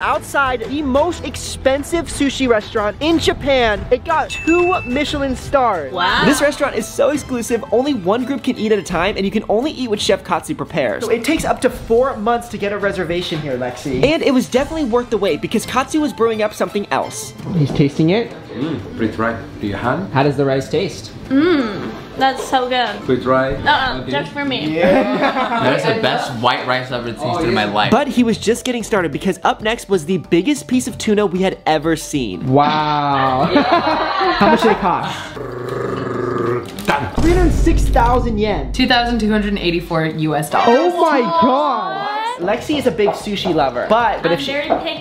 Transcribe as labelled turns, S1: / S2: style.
S1: outside the most expensive sushi restaurant in Japan. It got two Michelin stars.
S2: Wow.
S3: This restaurant is so exclusive, only one group can eat at a time, and you can only eat what Chef Katsu prepares.
S1: So it takes up to four months to get a reservation here, Lexi.
S3: And it was definitely worth the wait because Katsu was brewing up something else.
S1: He's tasting it.
S4: Pretty dry. Do you hand?
S5: How does the rice taste? Mm.
S2: That's so good.
S4: Pretty dry.
S2: Uh-uh, just for me.
S5: That's the best white rice I've ever tasted oh, in my life.
S3: But he was just getting started because up next was the biggest piece of tuna we had ever seen.
S1: Wow. How much did it cost? 306,000 yen.
S6: 2,284 US dollars.
S1: Oh my god. Lexi is a big sushi lover, but but
S2: I'm
S1: if she
S2: very picky.